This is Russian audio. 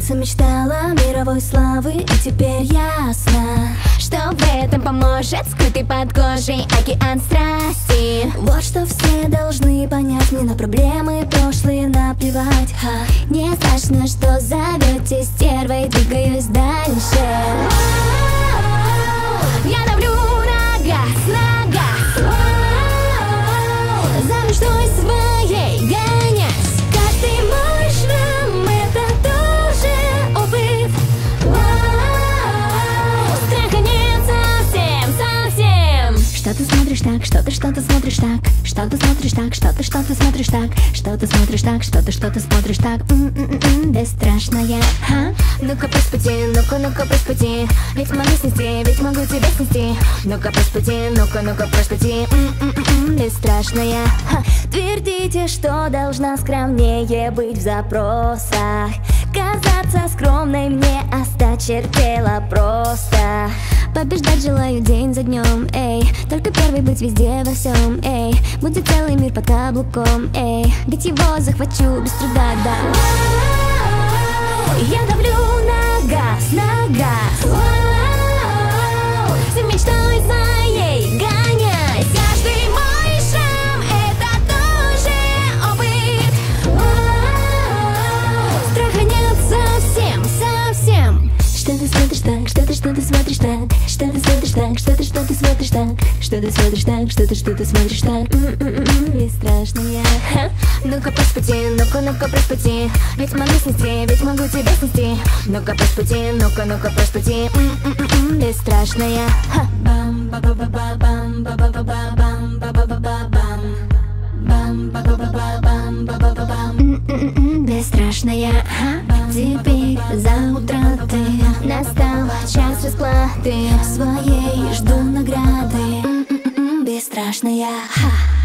добиться мечтала мировой славы И теперь ясно Что в этом поможет скрытый под кожей океан страсти. Вот что все должны понять Мне на проблемы прошлые наплевать. Ха. Не страшно, что зовете стервой Двигаюсь дальше. Я давлю на газ, на газ. За мечтой Что ты смотришь так, что ты что-то смотришь так? Что ты смотришь так, что ты что-то смотришь так? Что ты смотришь так, что ты что-то смотришь так? М-м-м, Бесстрашная. Ха? Ну-ка проспути, ну-ка, ну-ка проспути Ведь могу снести, ведь могу тебя снести. Ну-ка проспути, ну-ка, ну-ка проспути М-м-м, Бесстрашная. Ха. Твердите, что должна скромнее быть в запросах. Казаться скромной мне осточертела просто Побеждать желаю день за днем, эй. Только первый быть везде во всем, эй. Будет целый мир под каблуком, эй. Ведь его захвачу без труда, да. Я давлю на газ, на газ. За мечтой ты смотришь так, что ты что ты смотришь так Что ты смотришь так, что ты что ты смотришь так М-м-м, Бесстрашная Ха. Ну-ка проспути, ну-ка, ну-ка проспути Ведь могу снести, ведь могу тебя снести Ну-ка проспути, ну-ка, ну-ка проспути М-м-м, Бесстрашная Ха. Бам ба ба ба ба бам ба ба ба ба бам ба ба ба ба бам Бам ба ба ба ба бам ба ба ба бам Бесстрашная Ха. Теперь за утраты Настал час расплаты. Своей жду награды. М-м-м, Бесстрашная. Ха.